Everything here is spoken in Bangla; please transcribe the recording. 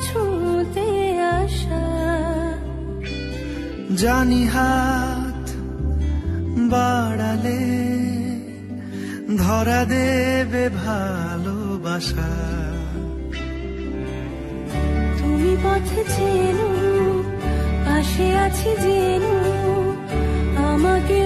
ছুঁতে আসা। জানি হাত বাড়ালে ধরা দেবে ভালোবাসা। তুমি পথে চেনো পাশে আছি জেনো আমাকে